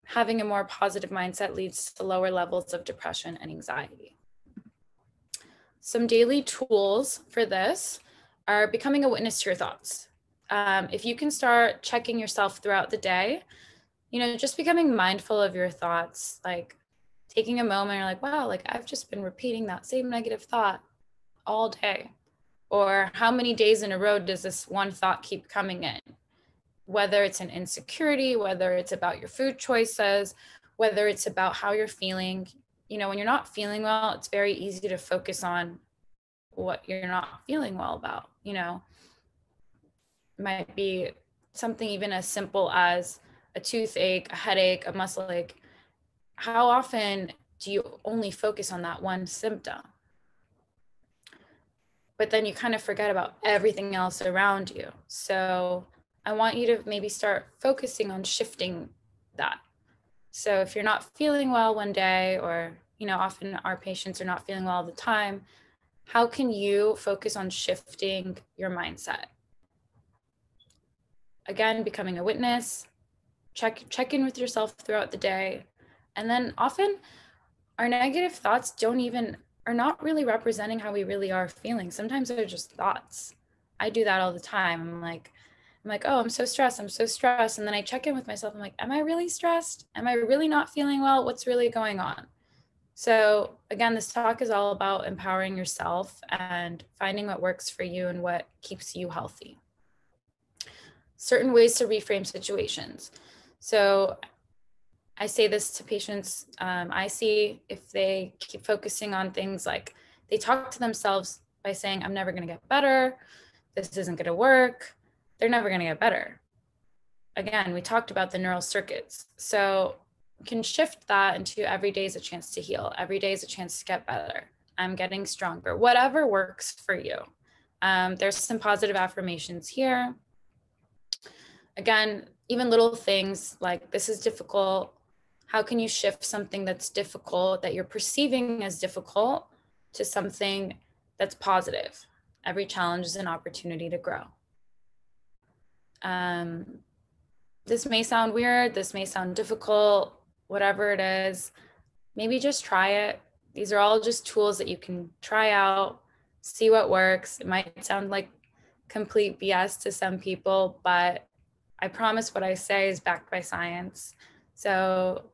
having a more positive mindset leads to lower levels of depression and anxiety. Some daily tools for this are becoming a witness to your thoughts. Um, if you can start checking yourself throughout the day, you know, just becoming mindful of your thoughts, like taking a moment, you're like, wow, like I've just been repeating that same negative thought all day. Or how many days in a row does this one thought keep coming in? whether it's an insecurity, whether it's about your food choices, whether it's about how you're feeling. You know, when you're not feeling well, it's very easy to focus on what you're not feeling well about. You know, it might be something even as simple as a toothache, a headache, a muscle ache. How often do you only focus on that one symptom? But then you kind of forget about everything else around you. So I want you to maybe start focusing on shifting that. So if you're not feeling well one day, or, you know, often our patients are not feeling well all the time, how can you focus on shifting your mindset? Again, becoming a witness, check check in with yourself throughout the day. And then often our negative thoughts don't even are not really representing how we really are feeling. Sometimes they're just thoughts. I do that all the time. I'm like, I'm like, oh, I'm so stressed. I'm so stressed. And then I check in with myself. I'm like, am I really stressed? Am I really not feeling well? What's really going on? So, again, this talk is all about empowering yourself and finding what works for you and what keeps you healthy. Certain ways to reframe situations. So, I say this to patients um, I see if they keep focusing on things like they talk to themselves by saying, I'm never going to get better. This isn't going to work they're never going to get better. Again, we talked about the neural circuits. So can shift that into every day is a chance to heal. Every day is a chance to get better. I'm getting stronger. Whatever works for you. Um, there's some positive affirmations here. Again, even little things like this is difficult. How can you shift something that's difficult that you're perceiving as difficult to something that's positive? Every challenge is an opportunity to grow. Um, this may sound weird, this may sound difficult, whatever it is, maybe just try it. These are all just tools that you can try out, see what works. It might sound like complete BS to some people, but I promise what I say is backed by science. So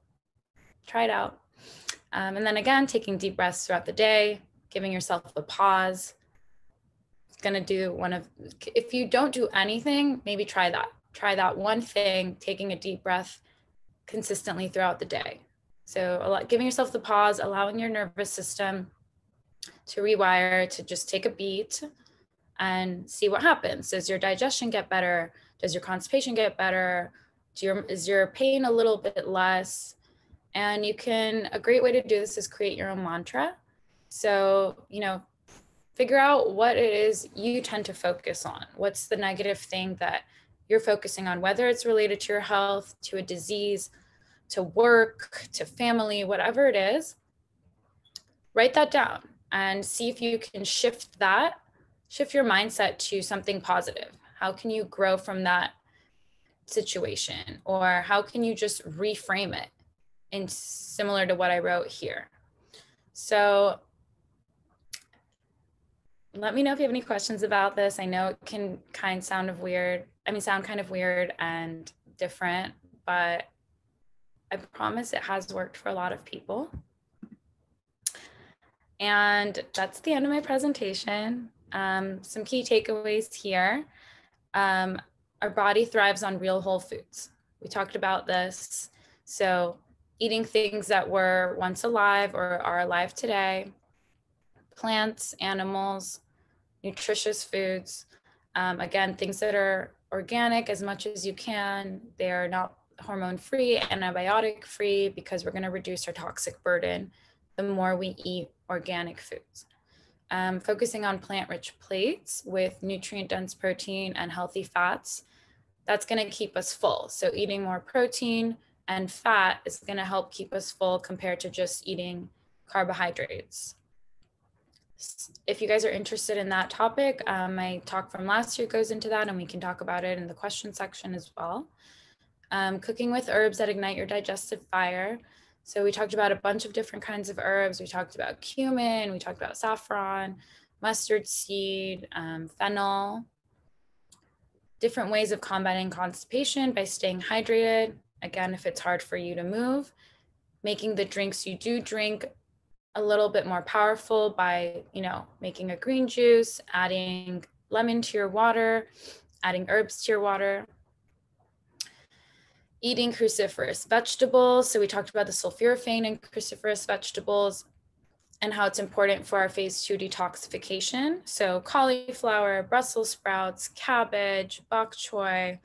try it out. Um, and then again, taking deep breaths throughout the day, giving yourself a pause, It's going to do one of if you don't do anything maybe try that try that one thing taking a deep breath consistently throughout the day so a lot, giving yourself the pause allowing your nervous system to rewire to just take a beat and see what happens. Does your digestion get better? Does your constipation get better? Your, is your pain a little bit less? And you can, a great way to do this is create your own mantra. So, you know, figure out what it is you tend to focus on. What's the negative thing that you're focusing on, whether it's related to your health, to a disease, to work, to family, whatever it is. Write that down and see if you can shift that, shift your mindset to something positive. How can you grow from that situation? Or how can you just reframe it in similar to what I wrote here? So let me know if you have any questions about this. I know it can kind of sound of weird. I mean, sound kind of weird and different, but I promise it has worked for a lot of people. And that's the end of my presentation. Um, some key takeaways here. Um, our body thrives on real whole foods. We talked about this. So eating things that were once alive or are alive today, plants, animals, nutritious foods. Um, again, things that are organic as much as you can. They are not hormone free, antibiotic free, because we're going to reduce our toxic burden the more we eat organic foods. Um, focusing on plant rich plates with nutrient dense protein and healthy fats, that's going to keep us full. So, eating more protein and fat is going to help keep us full compared to just eating carbohydrates if you guys are interested in that topic, um, my talk from last year goes into that and we can talk about it in the question section as well. Um, cooking with herbs that ignite your digestive fire. So we talked about a bunch of different kinds of herbs. We talked about cumin, we talked about saffron, mustard seed, um, fennel, different ways of combating constipation by staying hydrated. Again, if it's hard for you to move, making the drinks you do drink a little bit more powerful by, you know, making a green juice, adding lemon to your water, adding herbs to your water. Eating cruciferous vegetables. So we talked about the sulforaphane in cruciferous vegetables and how it's important for our phase two detoxification. So cauliflower, Brussels sprouts, cabbage, bok choy,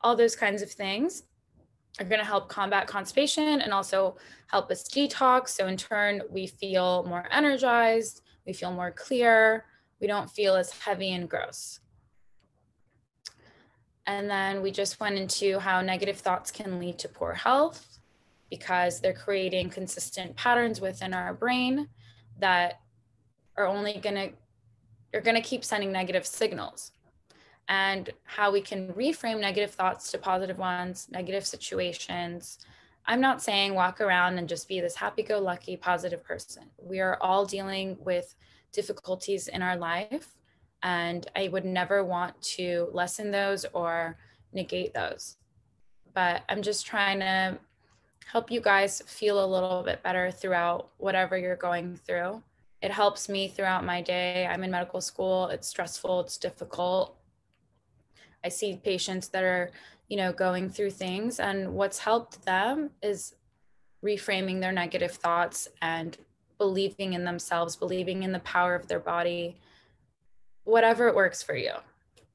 all those kinds of things are going to help combat constipation and also help us detox. So, in turn, we feel more energized, we feel more clear, we don't feel as heavy and gross. And then we just went into how negative thoughts can lead to poor health because they're creating consistent patterns within our brain that are only going to are going to keep sending negative signals and how we can reframe negative thoughts to positive ones, negative situations. I'm not saying walk around and just be this happy go lucky, positive person. We are all dealing with difficulties in our life. And I would never want to lessen those or negate those. But I'm just trying to help you guys feel a little bit better throughout whatever you're going through. It helps me throughout my day. I'm in medical school, it's stressful, it's difficult I see patients that are, you know, going through things, and what's helped them is reframing their negative thoughts and believing in themselves, believing in the power of their body, whatever it works for you.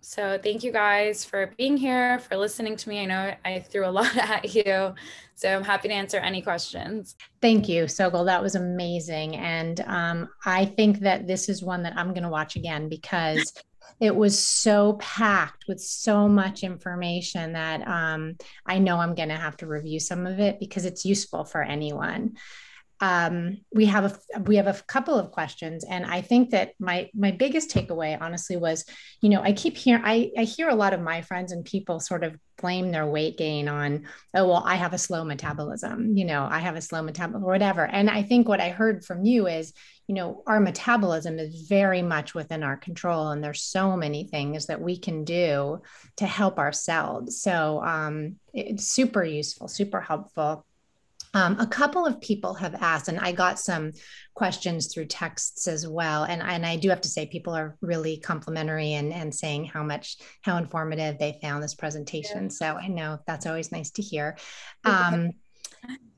So thank you guys for being here, for listening to me. I know I threw a lot at you, so I'm happy to answer any questions. Thank you, Sogol. That was amazing, and um, I think that this is one that I'm going to watch again because it was so packed with so much information that um, I know I'm going to have to review some of it because it's useful for anyone. Um, we have a we have a couple of questions, and I think that my my biggest takeaway, honestly, was you know I keep hearing I I hear a lot of my friends and people sort of blame their weight gain on oh well I have a slow metabolism, you know I have a slow metabolism or whatever, and I think what I heard from you is you know our metabolism is very much within our control and there's so many things that we can do to help ourselves. So um, it's super useful super helpful um, a couple of people have asked, and I got some questions through texts as well. And, and I do have to say, people are really complimentary and, and saying how much, how informative they found this presentation. Yeah. So I know that's always nice to hear. Um,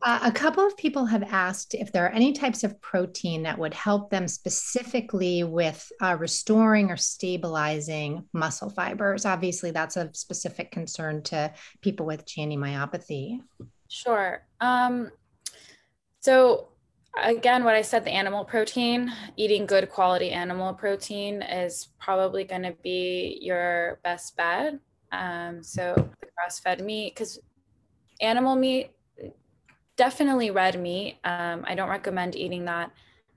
Uh, a couple of people have asked if there are any types of protein that would help them specifically with uh, restoring or stabilizing muscle fibers. Obviously, that's a specific concern to people with GNE myopathy. Sure. Um, so, again, what I said the animal protein, eating good quality animal protein is probably going to be your best bet. Um, so, the grass fed meat, because animal meat definitely red meat. Um, I don't recommend eating that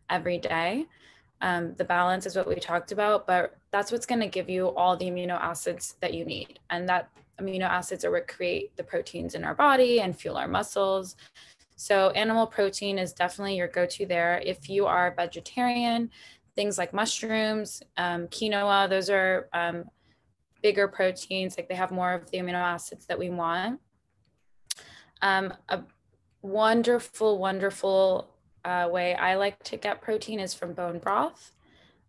every day. Um, the balance is what we talked about, but that's what's going to give you all the amino acids that you need. And that amino acids are what create the proteins in our body and fuel our muscles. So, animal protein is definitely your go to there. If you are vegetarian, things like mushrooms, um, quinoa, those are um, bigger proteins, like they have more of the amino acids that we want. Um, a wonderful, wonderful uh, way I like to get protein is from bone broth.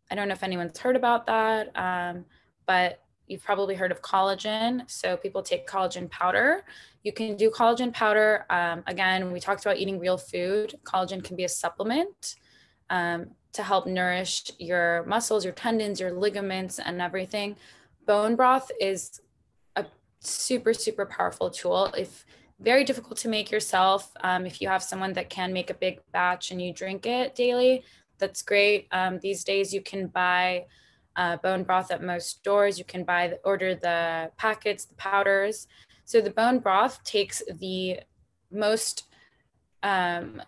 I don't know if anyone's heard about that, um, but you've probably heard of collagen. So people take collagen powder. You can do collagen powder. Um, again, we talked about eating real food. Collagen can be a supplement um, to help nourish your muscles, your tendons, your ligaments, and everything. Bone broth is a super, super powerful tool. If very difficult to make yourself. Um, if you have someone that can make a big batch and you drink it daily, that's great. Um, these days, you can buy uh, bone broth at most stores. You can buy order the packets, the powders. So the bone broth takes the most um,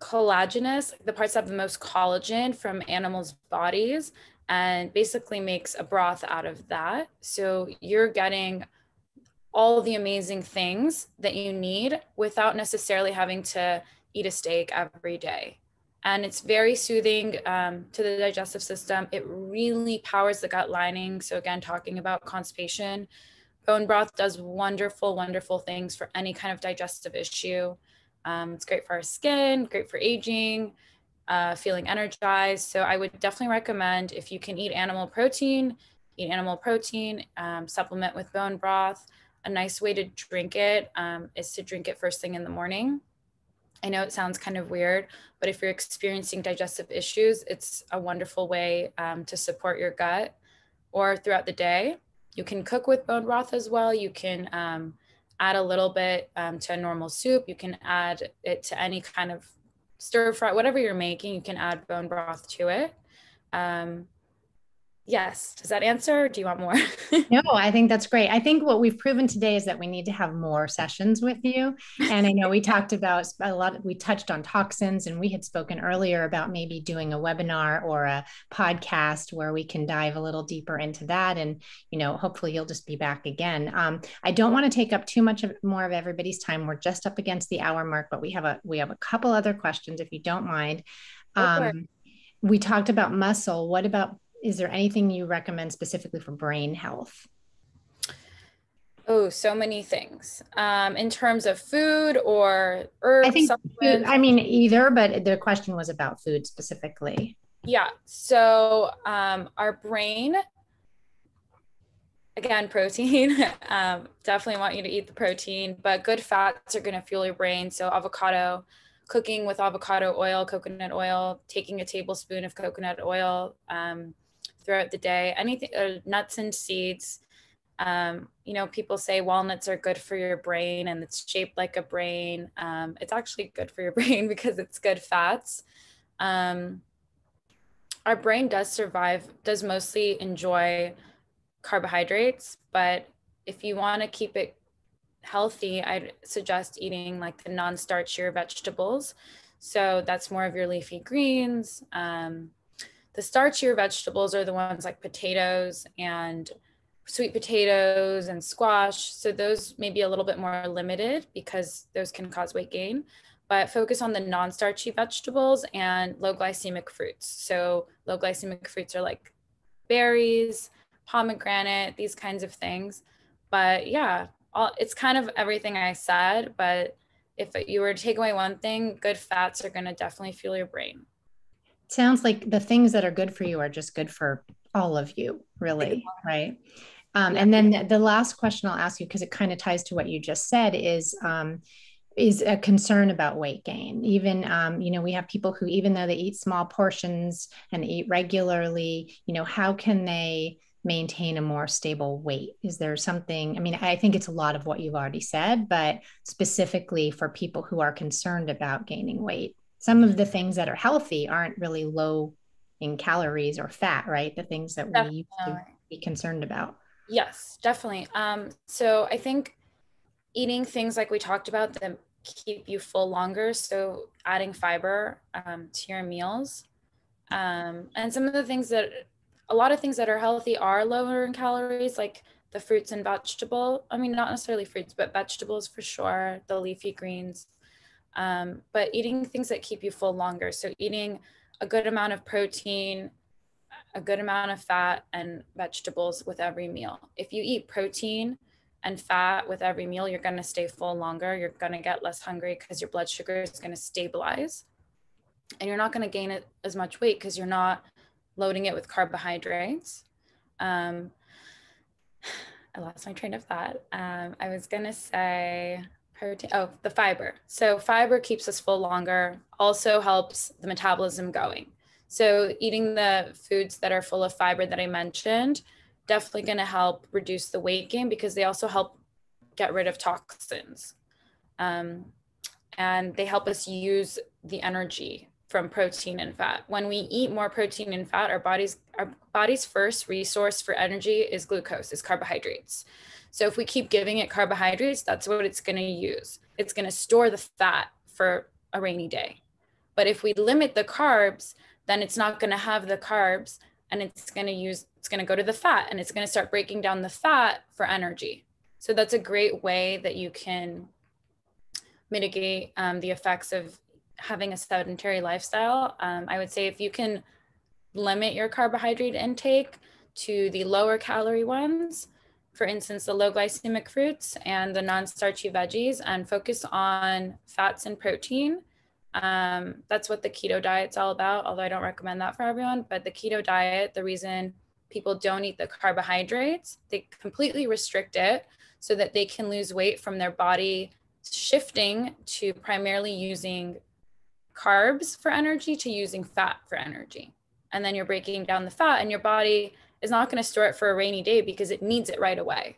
collagenous, the parts that have the most collagen from animals' bodies, and basically makes a broth out of that. So you're getting all the amazing things that you need without necessarily having to eat a steak every day. And it's very soothing um, to the digestive system. It really powers the gut lining. So, again, talking about constipation, bone broth does wonderful, wonderful things for any kind of digestive issue. Um, it's great for our skin, great for aging, uh, feeling energized. So, I would definitely recommend if you can eat animal protein, eat animal protein, um, supplement with bone broth a nice way to drink it um, is to drink it first thing in the morning. I know it sounds kind of weird, but if you're experiencing digestive issues, it's a wonderful way um, to support your gut or throughout the day. You can cook with bone broth as well. You can um, add a little bit um, to a normal soup. You can add it to any kind of stir fry, whatever you're making, you can add bone broth to it. Um, Yes. Does that answer? do you want more? no, I think that's great. I think what we've proven today is that we need to have more sessions with you. And I know we talked about a lot, we touched on toxins, and we had spoken earlier about maybe doing a webinar or a podcast where we can dive a little deeper into that. And, you know, hopefully you'll just be back again. Um, I don't want to take up too much of more of everybody's time. We're just up against the hour mark, but we have a we have a couple other questions if you don't mind. Um, we talked about muscle. What about is there anything you recommend specifically for brain health? Oh, so many things. Um, in terms of food or herbs. I think food, I mean either, but the question was about food specifically. Yeah. So um, our brain, again, protein. um, definitely want you to eat the protein, but good fats are going to fuel your brain. So avocado, cooking with avocado oil, coconut oil, taking a tablespoon of coconut oil. Um, throughout the day. Anything, uh, nuts and seeds. Um, you know, people say walnuts are good for your brain and it's shaped like a brain. Um, it's actually good for your brain because it's good fats. Um, our brain does survive, does mostly enjoy carbohydrates, but if you want to keep it healthy, I'd suggest eating like the non starchier vegetables. So that's more of your leafy greens, um, the starchier vegetables are the ones like potatoes and sweet potatoes and squash. So those may be a little bit more limited because those can cause weight gain. But focus on the non starchy vegetables and low glycemic fruits. So low glycemic fruits are like berries, pomegranate, these kinds of things. But yeah, all, it's kind of everything I said. But if you were to take away one thing, good fats are going to definitely fuel your brain sounds like the things that are good for you are just good for all of you, really, right? Um, and then the last question I'll ask you, because it kind of ties to what you just said, is um, is a concern about weight gain. Even, um, you know, we have people who, even though they eat small portions and eat regularly, you know, how can they maintain a more stable weight? Is there something? I mean, I think it's a lot of what you've already said, but specifically for people who are concerned about gaining weight, some of the things that are healthy aren't really low in calories or fat, right? The things that we used to be concerned about. Yes, definitely. Um, so I think eating things like we talked about that keep you full longer. So adding fiber um, to your meals. Um, and some of the things that, a lot of things that are healthy are lower in calories, like the fruits and vegetable. I mean, not necessarily fruits, but vegetables for sure, the leafy greens. Um, but eating things that keep you full longer. So eating a good amount of protein, a good amount of fat and vegetables with every meal. If you eat protein and fat with every meal, you're going to stay full longer. You're going to get less hungry because your blood sugar is going to stabilize. And you're not going to gain it as much weight because you're not loading it with carbohydrates. Um, I lost my train of thought. Um, I was going to say protein. Oh, the fiber. So, fiber keeps us full longer, also helps the metabolism going. So, eating the foods that are full of fiber that I mentioned definitely going to help reduce the weight gain because they also help get rid of toxins. Um, and they help us use the energy from protein and fat. When we eat more protein and fat, our bodies our body's first resource for energy is glucose, is carbohydrates. So if we keep giving it carbohydrates, that's what it's going to use. It's going to store the fat for a rainy day. But if we limit the carbs, then it's not going to have the carbs and it's going to use it's going to go to the fat and it's going to start breaking down the fat for energy. So that's a great way that you can mitigate um, the effects of having a sedentary lifestyle. Um, I would say if you can limit your carbohydrate intake to the lower calorie ones, for instance, the low glycemic fruits and the non starchy veggies, and focus on fats and protein um, that's what the keto diet's all about, although I don't recommend that for everyone. But the keto diet, the reason people don't eat the carbohydrates, they completely restrict it so that they can lose weight from their body shifting to primarily using carbs for energy to using fat for energy. And then you're breaking down the fat, and your body is not going to store it for a rainy day because it needs it right away.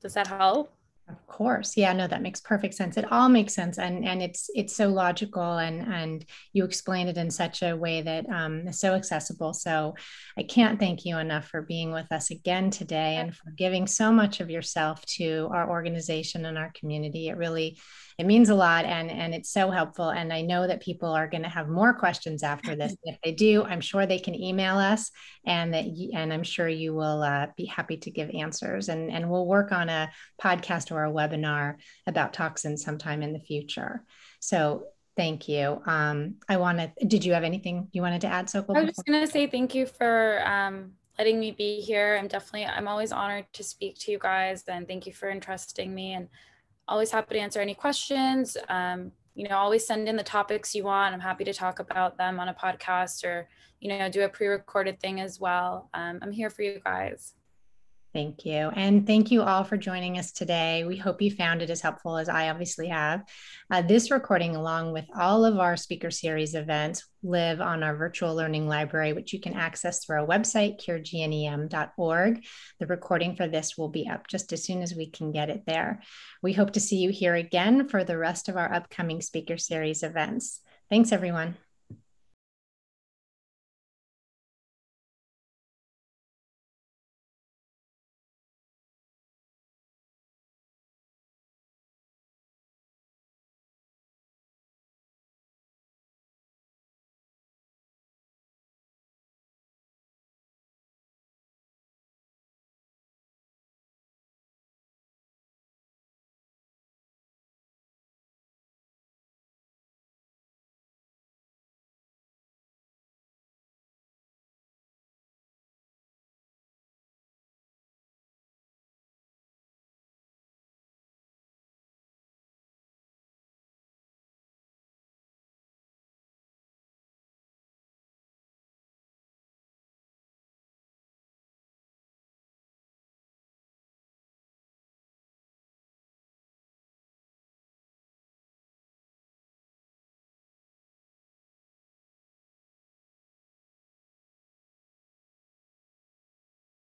Does that help? Of course. Yeah, no, that makes perfect sense. It all makes sense. And and it's it's so logical and and you explain it in such a way that um, is so accessible. So I can't thank you enough for being with us again today and for giving so much of yourself to our organization and our community. It really it means a lot and and it's so helpful and i know that people are going to have more questions after this if they do i'm sure they can email us and that you, and i'm sure you will uh, be happy to give answers and and we'll work on a podcast or a webinar about toxins sometime in the future so Thank you. Um, I want to, did you have anything you wanted to add, Sogol? I was just going to say thank you for um, letting me be here. I'm definitely, I'm always honored to speak to you guys and thank you for entrusting me. And always happy to answer any questions. Um, you know, always send in the topics you want. I'm happy to talk about them on a podcast or, you know, do a pre recorded thing as well. Um, I'm here for you guys. Thank you. And thank you all for joining us today. We hope you found it as helpful as I obviously have. Uh, this recording, along with all of our speaker series events, live on our virtual learning library, which you can access through our website, curegnem.org. The recording for this will be up just as soon as we can get it there. We hope to see you here again for the rest of our upcoming speaker series events. Thanks, everyone.